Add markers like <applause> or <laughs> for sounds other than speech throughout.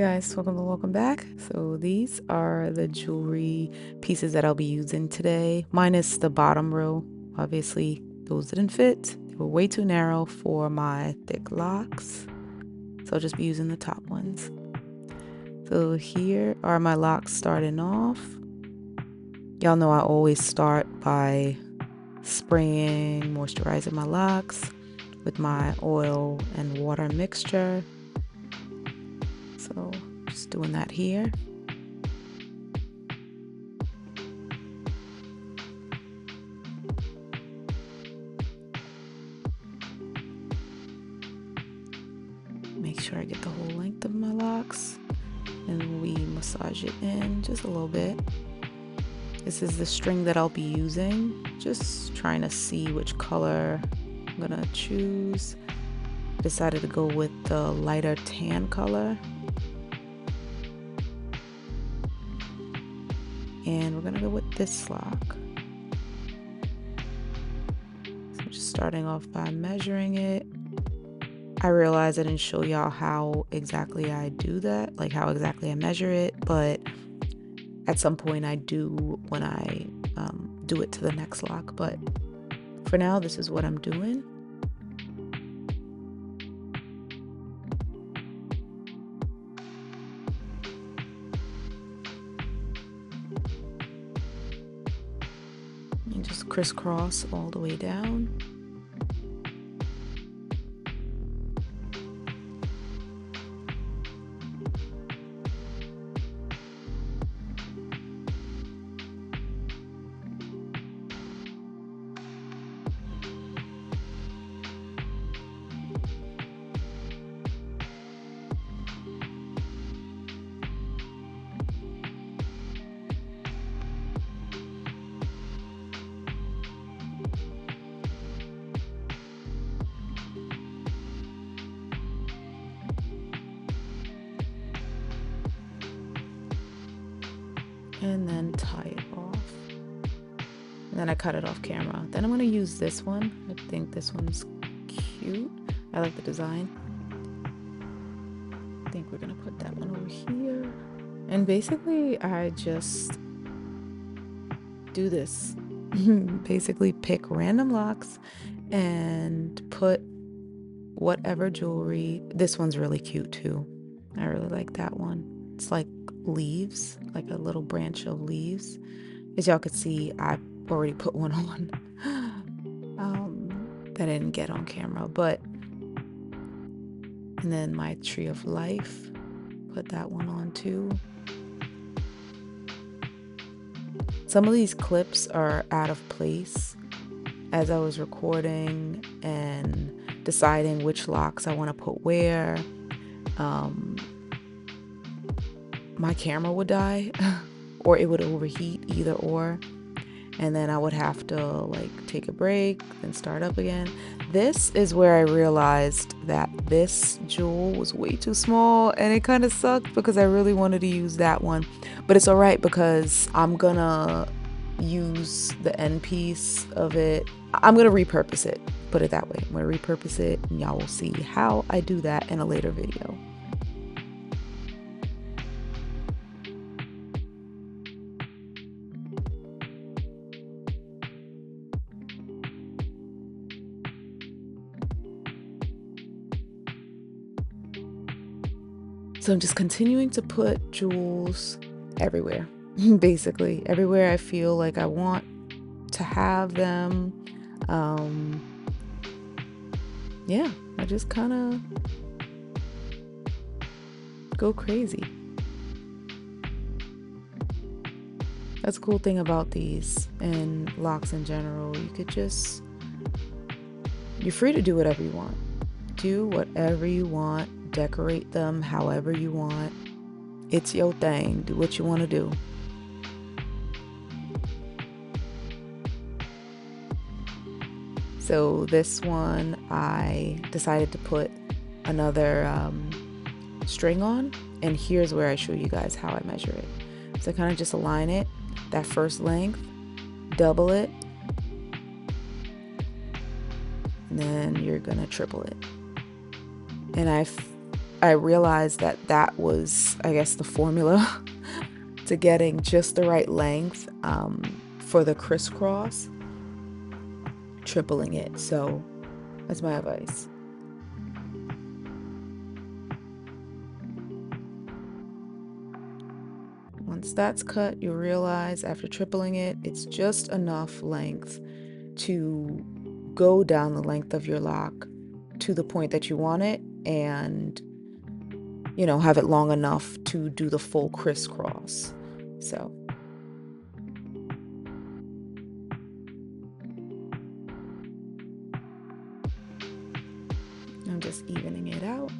guys, welcome and welcome back. So these are the jewelry pieces that I'll be using today, minus the bottom row. Obviously, those didn't fit. They were way too narrow for my thick locs. So I'll just be using the top ones. So here are my locs starting off. Y'all know I always start by spraying, moisturizing my locs with my oil and water mixture. So just doing that here. Make sure I get the whole length of my locs and we massage it in just a little bit. This is the string that I'll be using. Just trying to see which color I'm gonna choose. Decided to go with the lighter tan color. And we're gonna go with this loc. So just starting off by measuring it. I realize I didn't show y'all how exactly I do that, like how exactly I measure it, but at some point I do when I um, do it to the next loc. But for now, this is what I'm doing. Crisscross all the way down. And then tie it off. And then I cut it off camera. Then I'm gonna use this one. I think this one's cute. I like the design. I think we're gonna put that one over here. And basically, I just do this. <laughs> basically, pick random locs and put whatever jewelry. This one's really cute too. I really like that one. It's like leaves, like a little branch of leaves. As y'all could see, I already put one <laughs> on um, that I didn't get on camera, but and then my tree of life, put that one on too. Some of these clips are out of place as I was recording and deciding which locs I want to put where. Um, my camera would die <laughs> or it would overheat either or and then I would have to like take a break and start up again. This is where I realized that this jewel was way too small and it kind of sucked because I really wanted to use that one. But it's all right because I'm gonna use the end piece of it. I'm gonna repurpose it, put it that way. I'm gonna repurpose it and y'all will see how I do that in a later video. So I'm just continuing to put jewels everywhere, <laughs> basically, everywhere I feel like I want to have them. Um, yeah, I just kind of go crazy. That's a cool thing about these and locs in general. You could just, you're free to do whatever you want. Do whatever you want decorate them however you want. It's your thing. Do what you want to do. So this one, I decided to put another um, string on, and here's where I show you guys how I measure it. So I kind of just align it, that first length, double it, and then you're gonna triple it. And I I realized that that was, I guess, the formula <laughs> to getting just the right length um, for the crisscross, tripling it. So that's my advice. Once that's cut, you realize after tripling it, it's just enough length to go down the length of your loc to the point that you want it and you know have it long enough to do the full crisscross. So. I'm just evening it out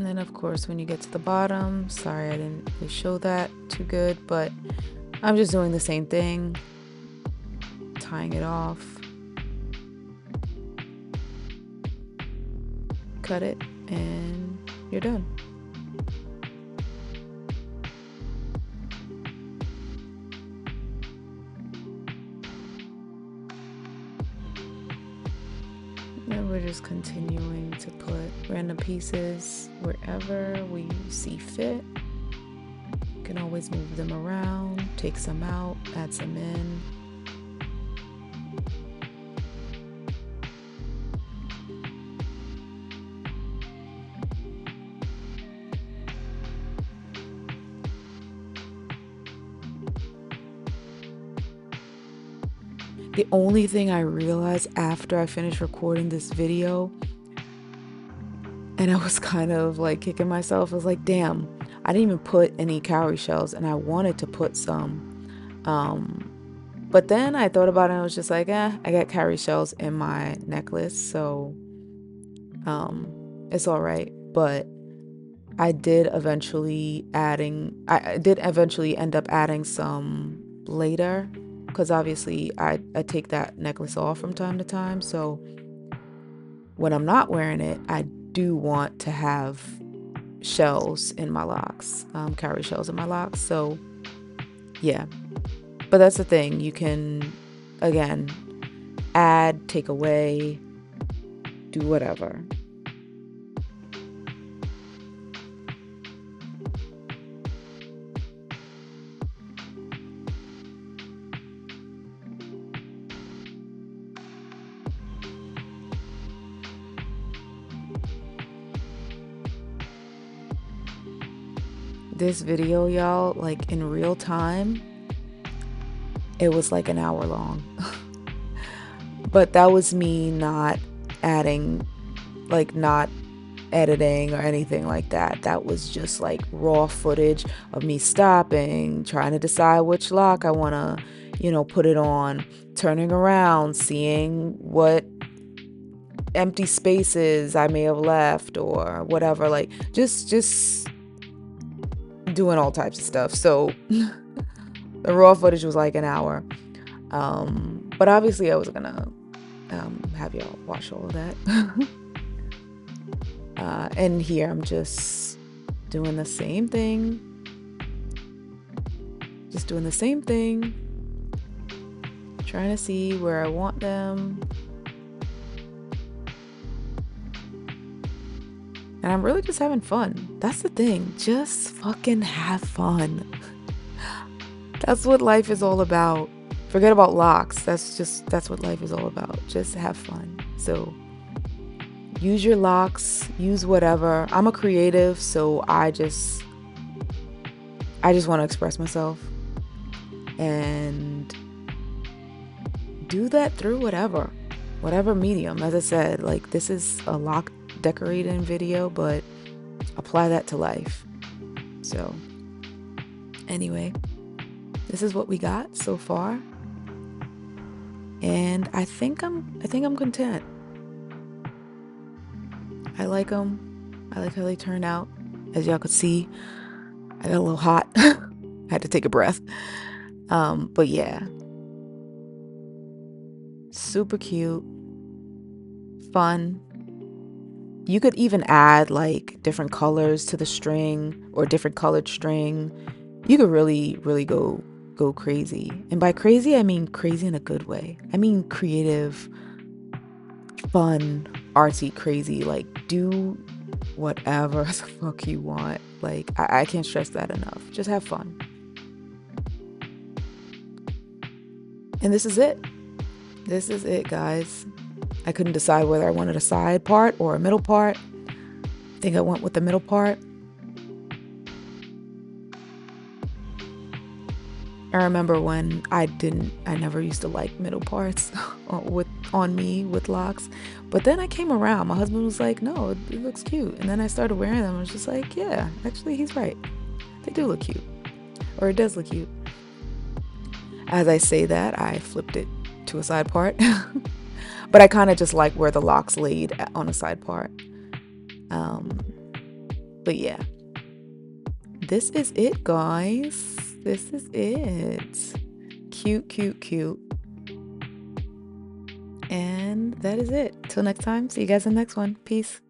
And then, of course, when you get to the bottom, sorry I didn't really show that too good, but I'm just doing the same thing, tying it off, cut it, and you're done. We're just continuing to put random pieces wherever we see fit. You can always move them around, take some out, add some in. The only thing I realized after I finished recording this video, and I was kind of like kicking myself, I was like, damn, I didn't even put any cowrie shells, and I wanted to put some. Um, but then I thought about it, and I was just like, eh, I got cowrie shells in my necklace, so um, it's all right. But I did eventually adding, I did eventually end up adding some later because obviously I, I take that necklace off from time to time. So when I'm not wearing it, I do want to have shells in my locs, um, cowrie shells in my locs. So yeah, but that's the thing. You can, again, add, take away, do whatever. This video, y'all, like in real time, it was like an hour long. <laughs> but that was me not adding, like, not editing or anything like that. That was just like raw footage of me stopping, trying to decide which loc I want to, you know, put it on, turning around, seeing what empty spaces I may have left or whatever like just just doing all types of stuff. So <laughs> the raw footage was like an hour. Um, but obviously, I was gonna um, have y'all watch all of that. <laughs> uh, and here I'm just doing the same thing. Just doing the same thing. Trying to see where I want them. And I'm really just having fun. That's the thing. Just fucking have fun. that's what life is all about. Forget about locs. That's just that's what life is all about. Just have fun. So use your locs, use whatever. I'm a creative, so I just I just want to express myself and do that through whatever whatever medium as i said like this is a loc decorating video but apply that to life. So anyway this is what we got so far. And i think i'm i think i'm content. I like them i like how they turn out. As y'all could see i got a little hot. <laughs> I had to take a breath. Um but yeah. Super cute. Fun you could even add like different colors to the string or different colored string. You could really really go go crazy. And by crazy i mean crazy in a good way. I mean creative fun artsy crazy. Like do whatever <laughs> the fuck you want. Like I, I can't stress that enough. Just have fun. And this is it. This is it guys I couldn't decide whether I wanted a side part or a middle part. I think I went with the middle part. I remember when I didn't, I never used to like middle parts <laughs> with on me with locs, but then I came around. My husband was like, "No, it looks cute," and then I started wearing them. I was just like, "Yeah, actually, he's right. They do look cute, or it does look cute." As I say that, I flipped it to a side part. <laughs> but I kind of just like where the locs laid on a side part. Um, but yeah, this is it, guys. This is it. Cute, cute, cute. And that is it. Till next time, see you guys in the next one. Peace.